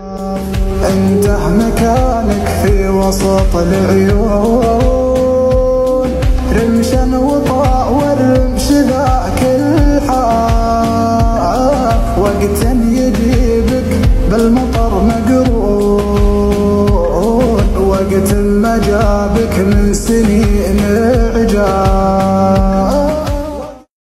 انته مكانك في وسط العيون. رمشا وطاء والرمش ذاك الحاف وقتا يجيبك بالمطر مقرون. وقت ما جابك من سنين